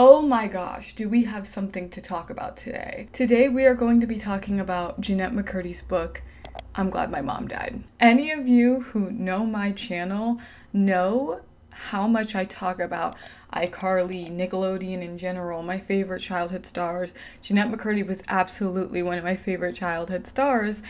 Oh my gosh, do we have something to talk about today? Today we are going to be talking about Jennette McCurdy's book, I'm Glad My Mom Died. Any of you who know my channel know how much I talk about iCarly, Nickelodeon in general, my favorite childhood stars. Jennette McCurdy was absolutely one of my favorite childhood stars.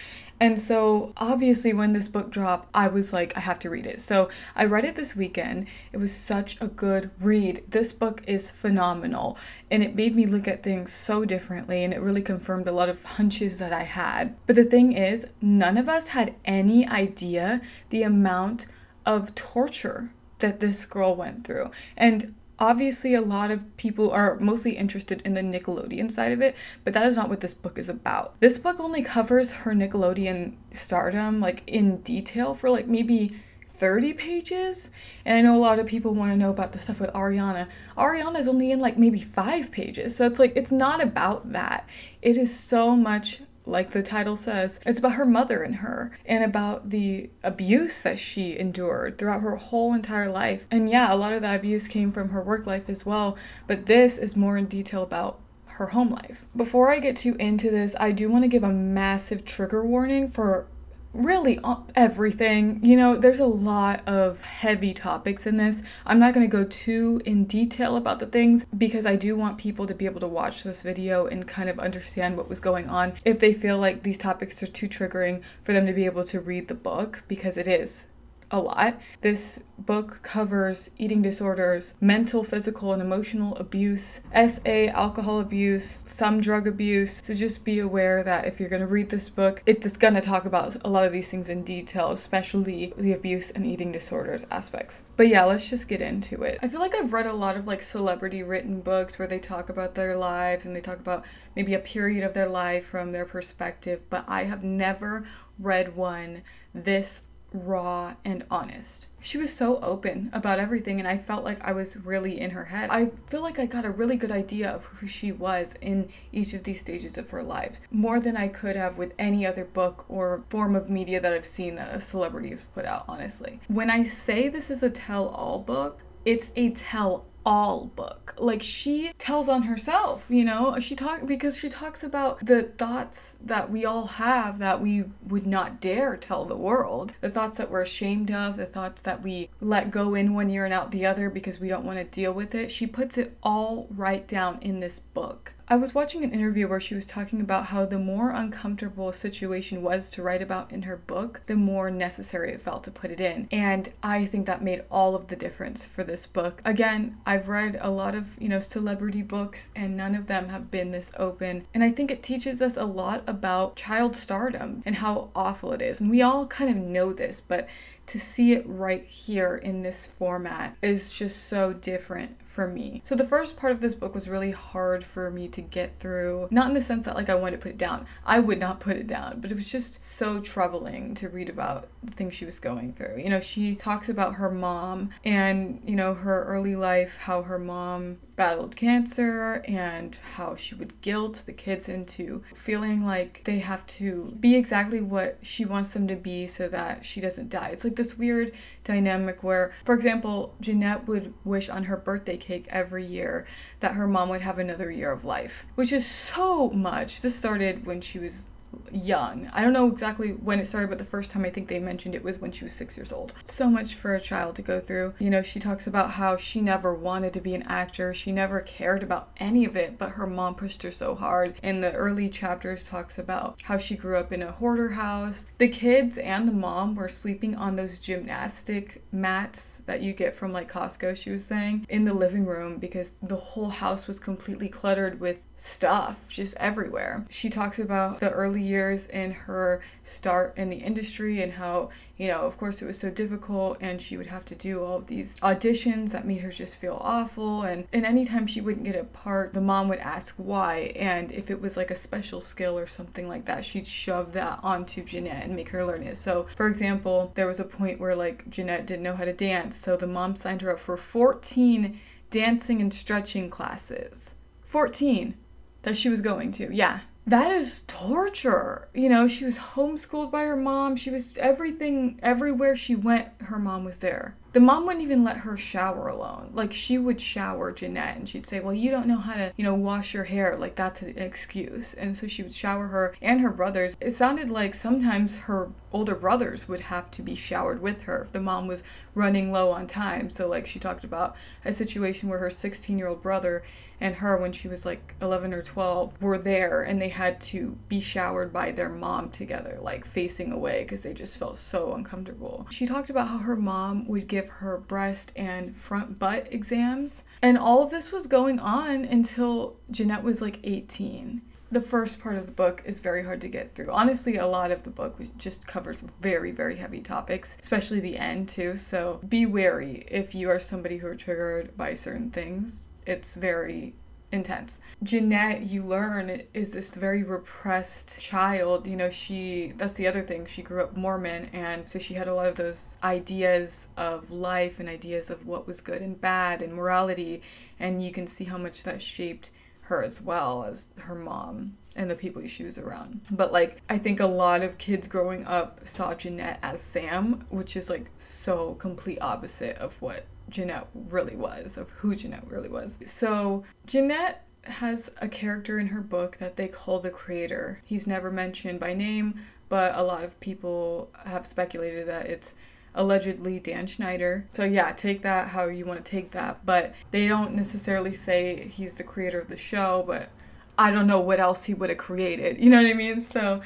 And so, obviously, when this book dropped, I was like, I have to read it. So, I read it this weekend. It was such a good read. This book is phenomenal, and it made me look at things so differently, and it really confirmed a lot of hunches that I had. But the thing is, none of us had any idea the amount of torture that this girl went through. And obviously a lot of people are mostly interested in the Nickelodeon side of it, but that is not what this book is about. This book only covers her Nickelodeon stardom like in detail for like maybe 30 pages. And I know a lot of people want to know about the stuff with Ariana. Ariana is only in like maybe 5 pages. So it's like it's not about that. It is so much like the title says, it's about her mother and her and about the abuse that she endured throughout her whole entire life. And yeah, a lot of that abuse came from her work life as well, but this is more in detail about her home life. Before I get too into this, I do want to give a massive trigger warning for really everything. You know, there's a lot of heavy topics in this. I'm not going to go too in detail about the things because I do want people to be able to watch this video and kind of understand what was going on if they feel like these topics are too triggering for them to be able to read the book because it is a lot. This book covers eating disorders, mental, physical, and emotional abuse, SA, alcohol abuse, some drug abuse. So just be aware that if you're going to read this book, it's going to talk about a lot of these things in detail, especially the abuse and eating disorders aspects. But yeah, let's just get into it. I feel like I've read a lot of like celebrity written books where they talk about their lives and they talk about maybe a period of their life from their perspective, but I have never read one this raw and honest. She was so open about everything, and I felt like I was really in her head. I feel like I got a really good idea of who she was in each of these stages of her life, more than I could have with any other book or form of media that I've seen that a celebrity has put out, honestly. When I say this is a tell all book, it's a tell all book. Like she tells on herself, you know? She talk because she talks about the thoughts that we all have that we would not dare tell the world. The thoughts that we're ashamed of, the thoughts that we let go in one year and out the other because we don't want to deal with it. She puts it all right down in this book. I was watching an interview where she was talking about how the more uncomfortable a situation was to write about in her book, the more necessary it felt to put it in. And I think that made all of the difference for this book. Again, I've read a lot of, you know, celebrity books and none of them have been this open. And I think it teaches us a lot about child stardom and how awful it is. And we all kind of know this, but to see it right here in this format is just so different for me. So the first part of this book was really hard for me to get through. Not in the sense that like I wanted to put it down. I would not put it down, but it was just so troubling to read about the things she was going through. You know, she talks about her mom and, you know, her early life, how her mom battled cancer and how she would guilt the kids into feeling like they have to be exactly what she wants them to be so that she doesn't die. It's like this weird dynamic where, for example, Jennette would wish on her birthday cake every year that her mom would have another year of life, which is so much. This started when she was young. I don't know exactly when it started, but the first time I think they mentioned it was when she was six years old. So much for a child to go through. You know, she talks about how she never wanted to be an actor, she never cared about any of it, but her mom pushed her so hard. In the early chapters, talks about how she grew up in a hoarder house. The kids and the mom were sleeping on those gymnastic mats that you get from like Costco, she was saying, in the living room because the whole house was completely cluttered with stuff just everywhere. She talks about the early years in her start in the industry and how, you know, of course it was so difficult and she would have to do all of these auditions that made her just feel awful and and anytime she wouldn't get a part, the mom would ask why and if it was like a special skill or something like that, she'd shove that onto Jennette and make her learn it. So, for example, there was a point where like Jennette didn't know how to dance, so the mom signed her up for 14 dancing and stretching classes. 14 that she was going to. Yeah. That is torture. You know, she was homeschooled by her mom. She was everything, everywhere she went, her mom was there. The mom wouldn't even let her shower alone. Like she would shower Jennette and she'd say, Well, you don't know how to, you know, wash your hair. Like that's an excuse. And so she would shower her and her brothers. It sounded like sometimes her older brothers would have to be showered with her if the mom was running low on time. So, like, she talked about a situation where her 16 year old brother and her, when she was like 11 or 12, were there and they had to be showered by their mom together, like facing away because they just felt so uncomfortable. She talked about how her mom would give her breast and front butt exams, and all of this was going on until Jennette was like 18 the first part of the book is very hard to get through. Honestly, a lot of the book just covers very, very heavy topics, especially the end, too. So be wary if you are somebody who are triggered by certain things it's very intense. Jennette, you learn, is this very repressed child. You know, she, that's the other thing, she grew up Mormon, and so she had a lot of those ideas of life and ideas of what was good and bad and morality, and you can see how much that shaped her as well as her mom and the people she was around. But like I think a lot of kids growing up saw Jennette as Sam, which is like so complete opposite of what Jennette really was, of who Jennette really was. So, Jennette has a character in her book that they call the creator. He's never mentioned by name, but a lot of people have speculated that it's allegedly Dan Schneider. So, yeah, take that how you want to take that. But they don't necessarily say he's the creator of the show, but I don't know what else he would have created. You know what I mean? So,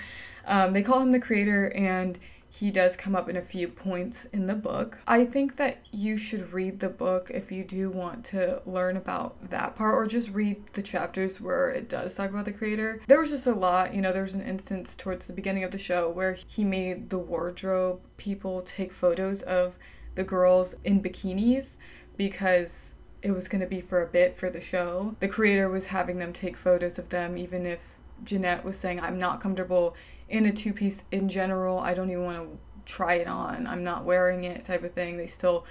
um, they call him the creator, and he does come up in a few points in the book. I think that you should read the book if you do want to learn about that part, or just read the chapters where it does talk about the creator. There was just a lot, you know, there was an instance towards the beginning of the show where he made the wardrobe people take photos of the girls in bikinis because it was going to be for a bit for the show. The creator was having them take photos of them, even if Jennette was saying, I'm not comfortable in a two piece in general. I don't even want to try it on. I'm not wearing it type of thing. They still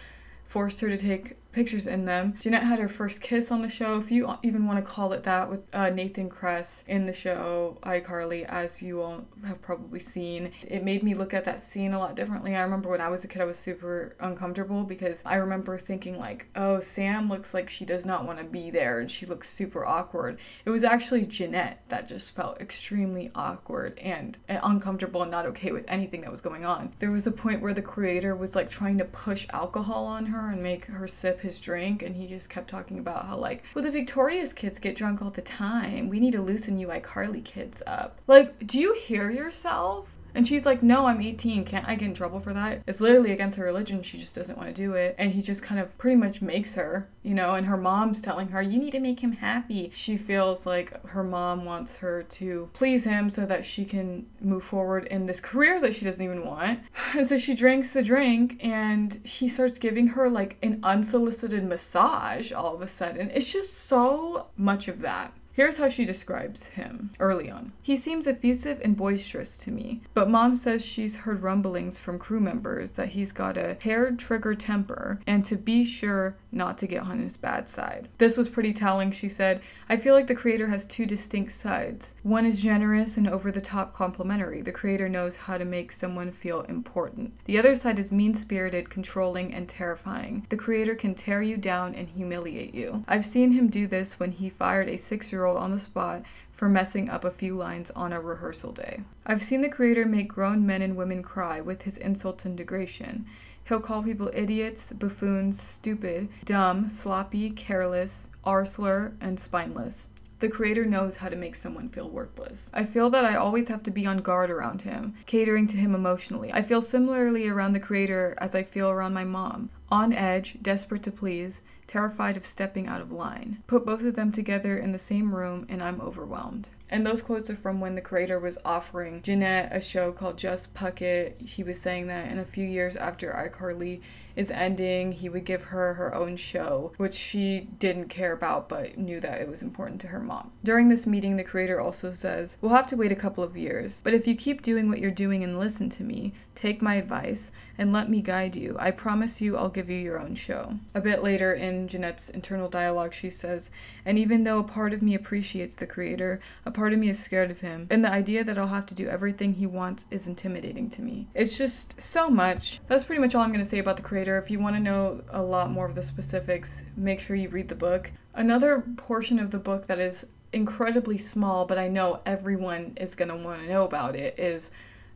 forced her to take pictures in them. Jennette had her first kiss on the show, if you even want to call it that, with uh, Nathan Kress in the show iCarly, as you all have probably seen. It made me look at that scene a lot differently. I remember when I was a kid, I was super uncomfortable because I remember thinking, like, oh, Sam looks like she does not want to be there and she looks super awkward. It was actually Jennette that just felt extremely awkward and, and uncomfortable and not okay with anything that was going on. There was a point where the creator was like trying to push alcohol on her and make her sip his drink and he just kept talking about how like well the victorious kids get drunk all the time. We need to loosen you iCarly kids up. Like do you hear yourself and she's like, No, I'm 18. Can't I get in trouble for that? It's literally against her religion. She just doesn't want to do it. And he just kind of pretty much makes her, you know, and her mom's telling her, You need to make him happy. She feels like her mom wants her to please him so that she can move forward in this career that she doesn't even want. And so she drinks the drink and he starts giving her like an unsolicited massage all of a sudden. It's just so much of that. Here's how she describes him early on. He seems effusive and boisterous to me, but mom says she's heard rumblings from crew members that he's got a hair trigger temper and to be sure not to get on his bad side. This was pretty telling, she said. I feel like the creator has two distinct sides. One is generous and over the top complimentary. The creator knows how to make someone feel important. The other side is mean spirited, controlling, and terrifying. The creator can tear you down and humiliate you. I've seen him do this when he fired a six year old on the spot for messing up a few lines on a rehearsal day. I've seen the creator make grown men and women cry with his insults and degradation. He'll call people idiots, buffoons, stupid, dumb, sloppy, careless, arsler, and spineless. The creator knows how to make someone feel worthless. I feel that I always have to be on guard around him, catering to him emotionally. I feel similarly around the creator as I feel around my mom. On edge, desperate to please, terrified of stepping out of line. Put both of them together in the same room, and I'm overwhelmed. And those quotes are from when the creator was offering Jennette a show called Just Puckett. He was saying that in a few years after iCarly is ending, he would give her her own show, which she didn't care about but knew that it was important to her mom. During this meeting, the creator also says, We'll have to wait a couple of years, but if you keep doing what you're doing and listen to me, take my advice, and let me guide you, I promise you I'll give you your own show. A bit later in Jennette's internal dialogue, she says, And even though a part of me appreciates the creator, a part of me is scared of him, and the idea that I'll have to do everything he wants is intimidating to me. It's just so much. That's pretty much all I'm going to say about the creator. If you want to know a lot more of the specifics, make sure you read the book. Another portion of the book that is incredibly small, but I know everyone is going to want to know about it, is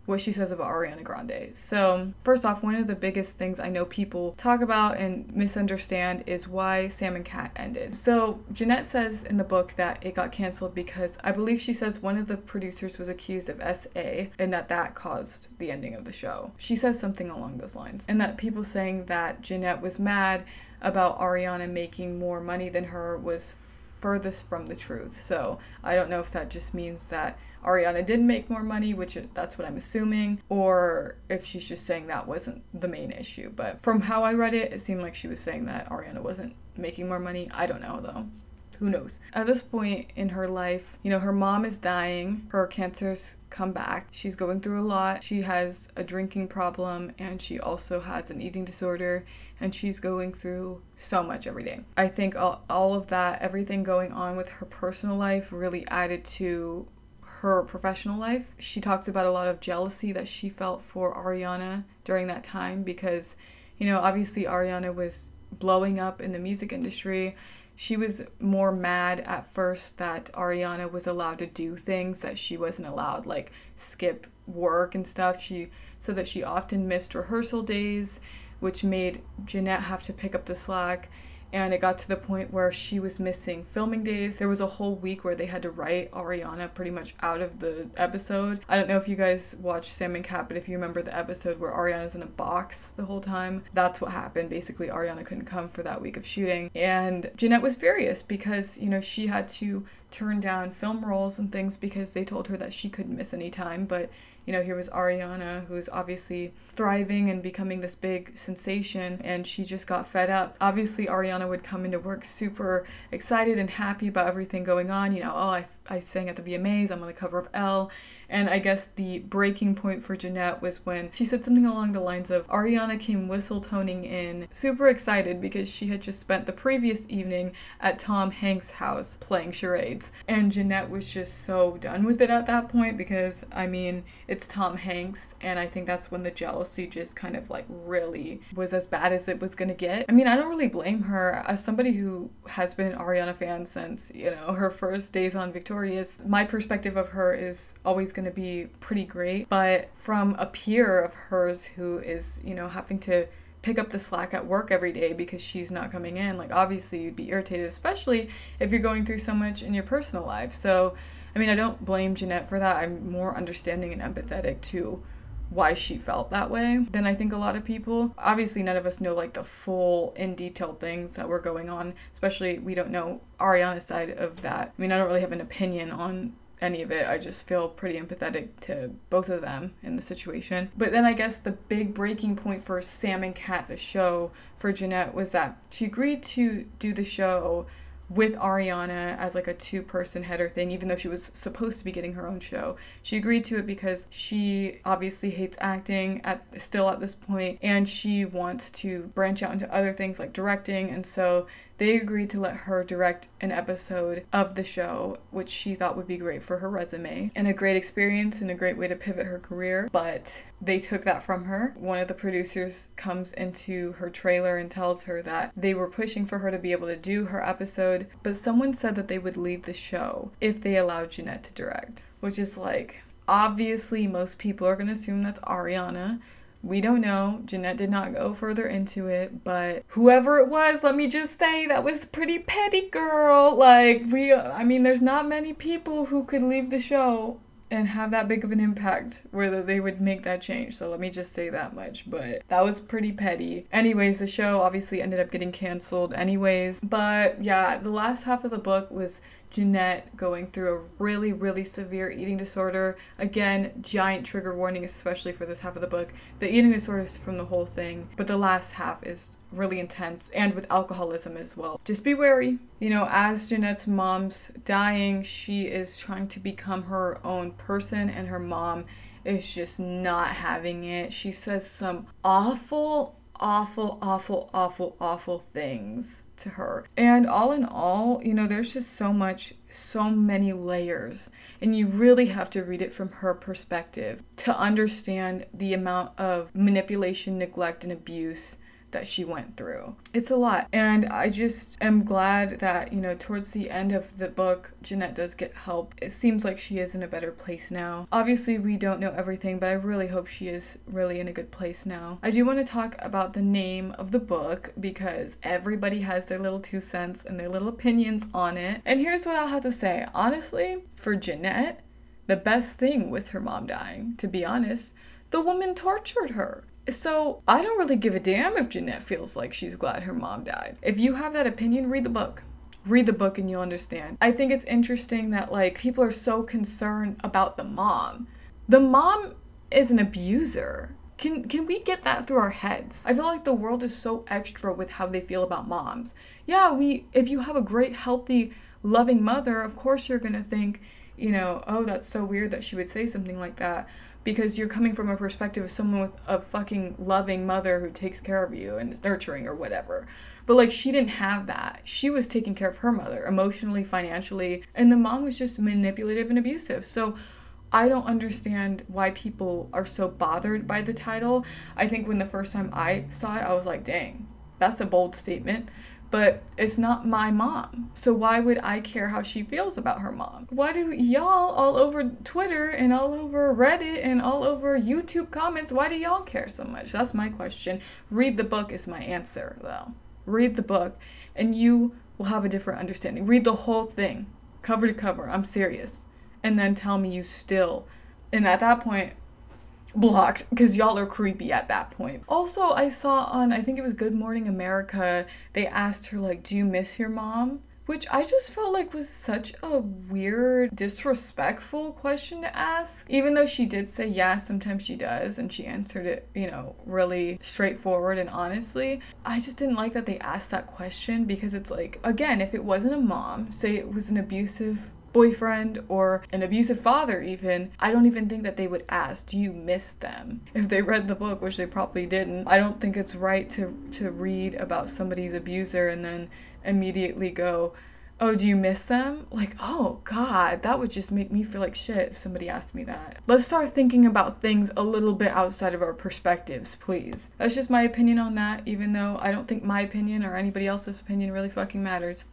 what she says about Ariana Grande. So, first off, one of the biggest things I know people talk about and misunderstand is why Sam and Cat ended. So, Jennette says in the book that it got canceled because I believe she says one of the producers was accused of SA and that that caused the ending of the show. She says something along those lines. And that people saying that Jennette was mad about Ariana making more money than her was furthest from the truth. So, I don't know if that just means that Ariana did make more money, which that's what I'm assuming, or if she's just saying that wasn't the main issue. But from how I read it, it seemed like she was saying that Ariana wasn't making more money. I don't know though. Who knows? At this point in her life, you know, her mom is dying, her cancer's come back. She's going through a lot. She has a drinking problem and she also has an eating disorder and she's going through so much every day. I think all, all of that, everything going on with her personal life really added to her professional life. She talks about a lot of jealousy that she felt for Ariana during that time because, you know, obviously Ariana was blowing up in the music industry. She was more mad at first that Ariana was allowed to do things that she wasn't allowed, like skip work and stuff. She said that she often missed rehearsal days, which made Jennette have to pick up the slack and it got to the point where she was missing filming days. There was a whole week where they had to write Ariana pretty much out of the episode. I don't know if you guys watched Sam and Cat, but if you remember the episode where Ariana's in a box the whole time, that's what happened. Basically, Ariana couldn't come for that week of shooting. And Jennette was furious because, you know, she had to turn down film roles and things because they told her that she couldn't miss any time, but you know, here was Ariana, who's obviously thriving and becoming this big sensation, and she just got fed up. Obviously, Ariana would come into work super excited and happy about everything going on. You know, oh, I, I sang at the VMAs, I'm on the cover of Elle. And I guess the breaking point for Jennette was when she said something along the lines of Ariana came whistle toning in, super excited because she had just spent the previous evening at Tom Hanks' house playing charades. And Jennette was just so done with it at that point because, I mean, it's Tom Hanks, and I think that's when the jealousy just kind of like really was as bad as it was gonna get. I mean, I don't really blame her. As somebody who has been an Ariana fan since, you know, her first days on Victorious, my perspective of her is always going to be pretty great. But from a peer of hers who is, you know, having to pick up the slack at work every day because she's not coming in, like obviously you'd be irritated, especially if you're going through so much in your personal life. So, I mean, I don't blame Jennette for that. I'm more understanding and empathetic to why she felt that way than I think a lot of people. Obviously, none of us know like the full in detail things that were going on, especially we don't know Ariana's side of that. I mean, I don't really have an opinion on any of it. I just feel pretty empathetic to both of them in the situation. But then I guess the big breaking point for Sam and Cat, the show, for Jennette was that she agreed to do the show with Ariana as like a two person header thing, even though she was supposed to be getting her own show. She agreed to it because she obviously hates acting at still at this point and she wants to branch out into other things like directing and so they agreed to let her direct an episode of the show, which she thought would be great for her resume and a great experience and a great way to pivot her career. But they took that from her. One of the producers comes into her trailer and tells her that they were pushing for her to be able to do her episode, but someone said that they would leave the show if they allowed Jennette to direct, which is like, obviously, most people are going to assume that's Ariana we don't know. Jennette did not go further into it, but whoever it was, let me just say that was pretty petty, girl. Like, we, I mean, there's not many people who could leave the show and have that big of an impact whether they would make that change. So let me just say that much. But that was pretty petty. Anyways, the show obviously ended up getting canceled, anyways. But yeah, the last half of the book was Jennette going through a really, really severe eating disorder. Again, giant trigger warning, especially for this half of the book. The eating disorder is from the whole thing, but the last half is really intense and with alcoholism as well. Just be wary. You know, as Jennette's mom's dying, she is trying to become her own person, and her mom is just not having it. She says some awful awful, awful, awful, awful things to her. And all in all, you know, there's just so much, so many layers. And you really have to read it from her perspective to understand the amount of manipulation, neglect, and abuse that she went through. It's a lot. And I just am glad that, you know, towards the end of the book, Jennette does get help. It seems like she is in a better place now. Obviously, we don't know everything, but I really hope she is really in a good place now. I do want to talk about the name of the book because everybody has their little two cents and their little opinions on it. And here's what I'll have to say honestly, for Jennette, the best thing was her mom dying, to be honest. The woman tortured her. So I don't really give a damn if Jennette feels like she's glad her mom died. If you have that opinion, read the book. Read the book and you'll understand. I think it's interesting that like people are so concerned about the mom. The mom is an abuser. Can can we get that through our heads? I feel like the world is so extra with how they feel about moms. Yeah, we if you have a great healthy loving mother, of course you're going to think, you know, oh that's so weird that she would say something like that because you're coming from a perspective of someone with a fucking loving mother who takes care of you and is nurturing or whatever. But like she didn't have that. She was taking care of her mother emotionally, financially, and the mom was just manipulative and abusive. So I don't understand why people are so bothered by the title. I think when the first time I saw it, I was like, dang, that's a bold statement but it's not my mom. So why would I care how she feels about her mom? Why do y'all all over Twitter and all over Reddit and all over YouTube comments, why do y'all care so much? That's my question. Read the book is my answer though. Read the book and you will have a different understanding. Read the whole thing, cover to cover. I'm serious. And then tell me you still. And at that point, blocked because y'all are creepy at that point. Also, I saw on, I think it was Good Morning America, they asked her, like, do you miss your mom? Which I just felt like was such a weird, disrespectful question to ask. Even though she did say, yeah, sometimes she does, and she answered it, you know, really straightforward and honestly. I just didn't like that they asked that question because it's like, again, if it wasn't a mom, say it was an abusive boyfriend or an abusive father, even, I don't even think that they would ask, Do you miss them? If they read the book, which they probably didn't. I don't think it's right to, to read about somebody's abuser and then immediately go, Oh, do you miss them? Like, oh god, that would just make me feel like shit if somebody asked me that. Let's start thinking about things a little bit outside of our perspectives, please. That's just my opinion on that, even though I don't think my opinion or anybody else's opinion really fucking matters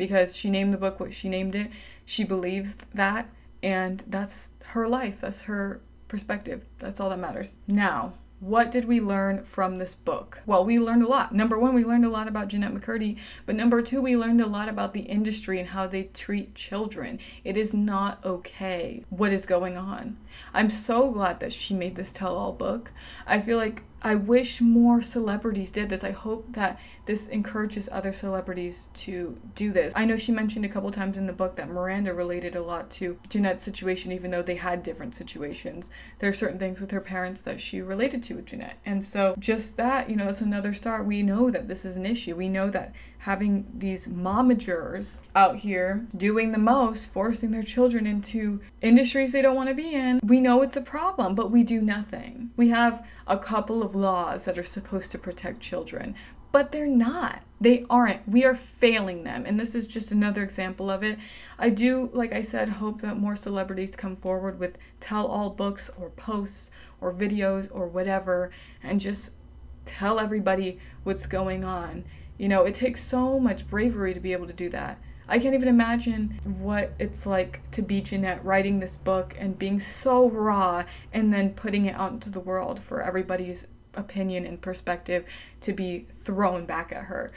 because she named the book what she named it. She believes that, and that's her life, that's her perspective. That's all that matters. Now, what did we learn from this book? Well, we learned a lot. Number one, we learned a lot about Jennette McCurdy, but number two, we learned a lot about the industry and how they treat children. It is not okay what is going on. I'm so glad that she made this tell all book. I feel like I wish more celebrities did this. I hope that this encourages other celebrities to do this. I know she mentioned a couple times in the book that Miranda related a lot to Jennette's situation, even though they had different situations. There are certain things with her parents that she related to with Jennette. And so, just that, you know, it's another start. We know that this is an issue. We know that having these momagers out here doing the most, forcing their children into industries they don't want to be in, we know it's a problem, but we do nothing. We have a couple of laws that are supposed to protect children, but they're not. They aren't. We are failing them. And this is just another example of it. I do, like I said, hope that more celebrities come forward with tell all books or posts or videos or whatever and just tell everybody what's going on you know, it takes so much bravery to be able to do that. I can't even imagine what it's like to be Jennette writing this book and being so raw and then putting it out into the world for everybody's opinion and perspective to be thrown back at her.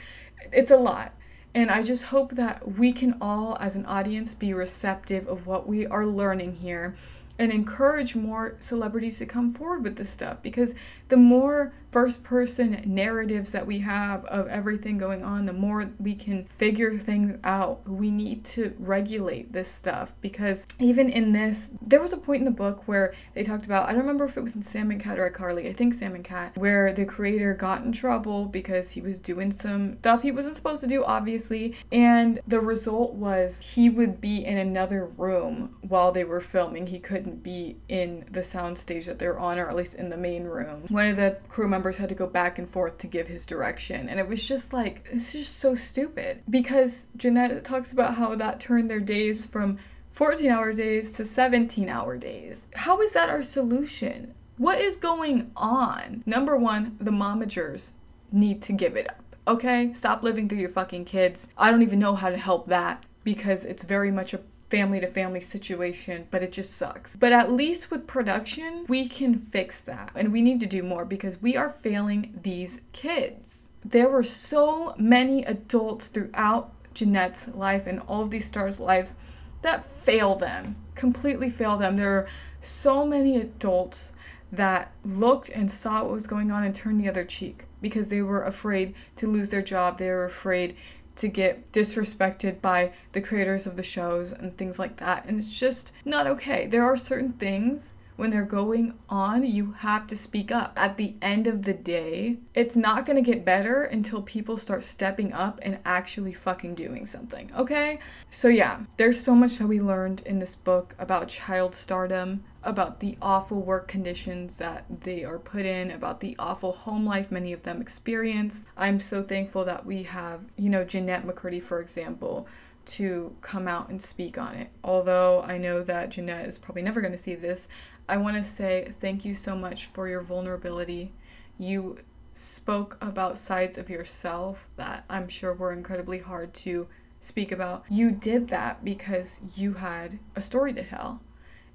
It's a lot. And I just hope that we can all, as an audience, be receptive of what we are learning here and encourage more celebrities to come forward with this stuff because the more first person narratives that we have of everything going on, the more we can figure things out. We need to regulate this stuff because even in this, there was a point in the book where they talked about, I don't remember if it was in Sam and Cat or Carly, I think Sam and Cat, where the creator got in trouble because he was doing some stuff he wasn't supposed to do, obviously, and the result was he would be in another room while they were filming. He couldn't be in the soundstage that they're on, or at least in the main room. One of the crew members had to go back and forth to give his direction. And it was just like, it's just so stupid. Because Jennette talks about how that turned their days from 14 hour days to 17 hour days. How is that our solution? What is going on? Number one, the momagers need to give it up. Okay? Stop living through your fucking kids. I don't even know how to help that because it's very much a family to family situation, but it just sucks. But at least with production, we can fix that. And we need to do more because we are failing these kids. There were so many adults throughout Jennette's life and all of these stars' lives that fail them, completely fail them. There are so many adults that looked and saw what was going on and turned the other cheek because they were afraid to lose their job. They were afraid to get disrespected by the creators of the shows and things like that. And it's just not okay. There are certain things when they're going on, you have to speak up. At the end of the day, it's not gonna get better until people start stepping up and actually fucking doing something, okay? So, yeah, there's so much that we learned in this book about child stardom, about the awful work conditions that they are put in, about the awful home life many of them experience. I'm so thankful that we have, you know, Jennette McCurdy, for example, to come out and speak on it. Although I know that Jennette is probably never going to see this, I want to say thank you so much for your vulnerability. You spoke about sides of yourself that I'm sure were incredibly hard to speak about. You did that because you had a story to tell.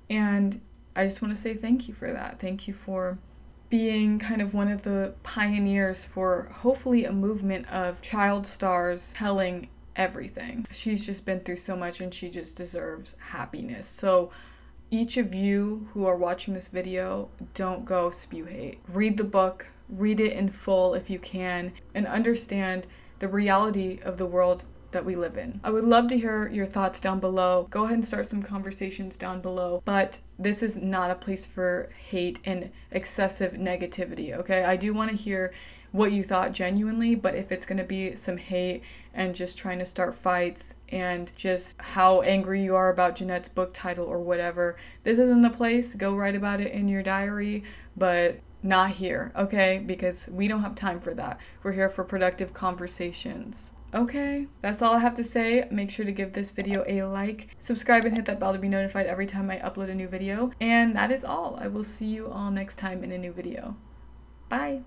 And I just want to say thank you for that. Thank you for being kind of one of the pioneers for hopefully a movement of child stars telling everything. She's just been through so much and she just deserves happiness. So, each of you who are watching this video, don't go spew hate. Read the book, read it in full if you can, and understand the reality of the world that we live in. I would love to hear your thoughts down below. Go ahead and start some conversations down below. But this is not a place for hate and excessive negativity, okay? I do want to hear what you thought genuinely, but if it's going to be some hate and just trying to start fights and just how angry you are about Jennette's book title or whatever, this isn't the place. Go write about it in your diary, but not here, okay? Because we don't have time for that. We're here for productive conversations. Okay, that's all I have to say. Make sure to give this video a like, subscribe, and hit that bell to be notified every time I upload a new video. And that is all. I will see you all next time in a new video. Bye!